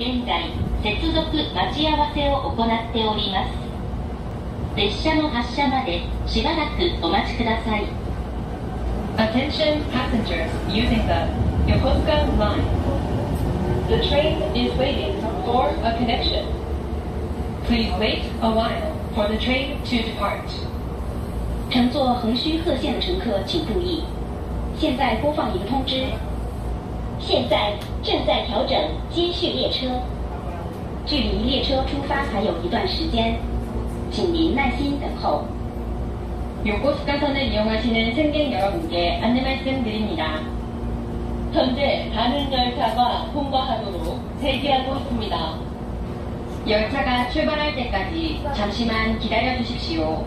現在接続待ち合わせを行っております列車の発車までしばらくお待ちください Attention passengers using the Yokosuka line. The train is waiting for a connection. Please wait a while for the train to depart. 乘坐横须贺线的乘客请注意，现在播放一个通知，现在正在调整接续列车，距离列车出发还有一段时间，请您耐心等候。 요코스카선을 이용하시는 승객 여러분께 안내 말씀드립니다. 현재 다른 열차가 통과하도록 대기하고 있습니다. 열차가 출발할 때까지 잠시만 기다려 주십시오.